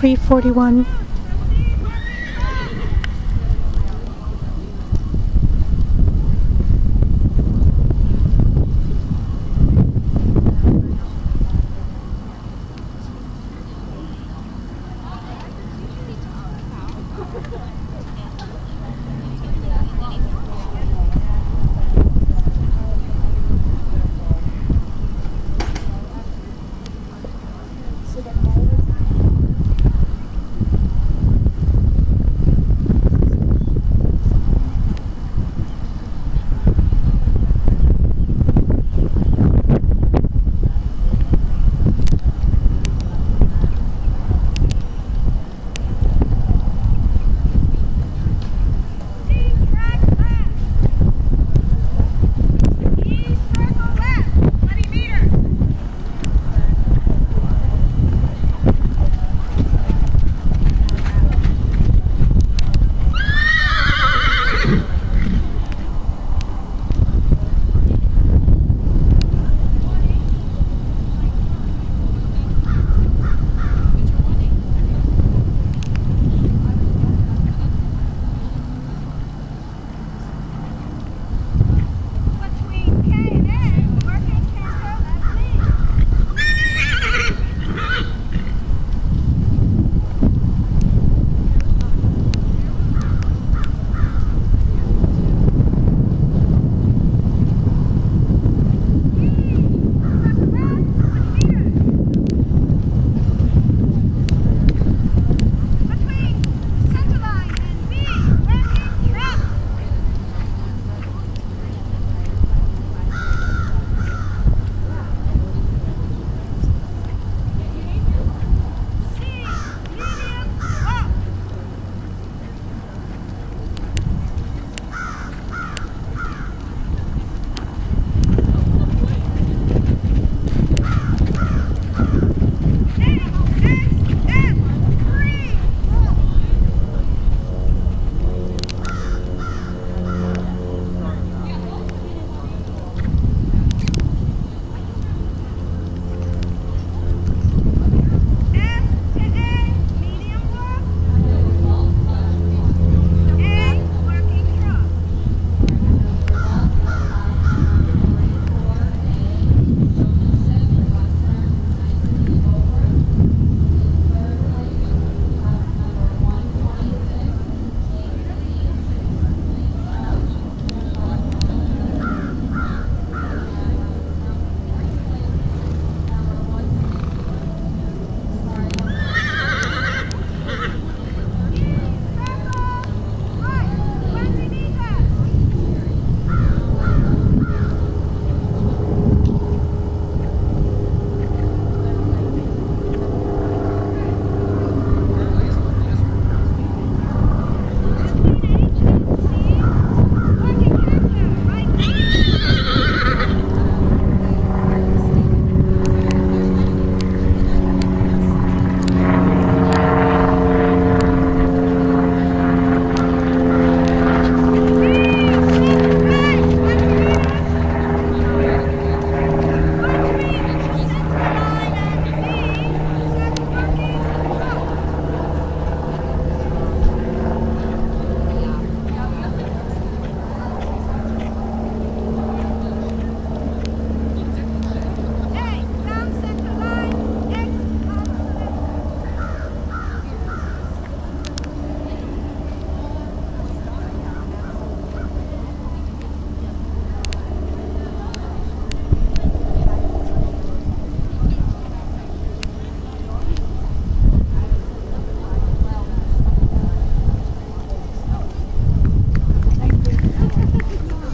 341.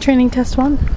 Training test one.